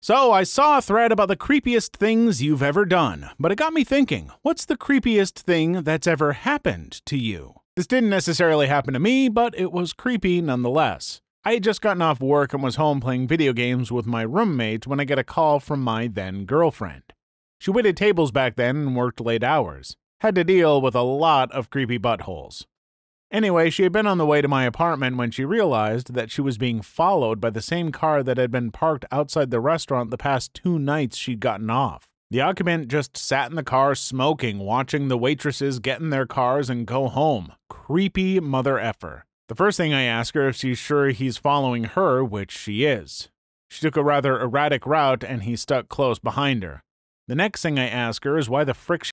So I saw a thread about the creepiest things you've ever done, but it got me thinking what's the creepiest thing that's ever happened to you? This didn't necessarily happen to me, but it was creepy nonetheless. I had just gotten off work and was home playing video games with my roommate when I get a call from my then girlfriend. She waited tables back then and worked late hours. Had to deal with a lot of creepy buttholes. Anyway, she had been on the way to my apartment when she realized that she was being followed by the same car that had been parked outside the restaurant the past two nights she'd gotten off. The occupant just sat in the car smoking, watching the waitresses get in their cars and go home. Creepy mother effer. The first thing I ask her if she's sure he's following her, which she is. She took a rather erratic route and he stuck close behind her. The next thing I ask her is why the frick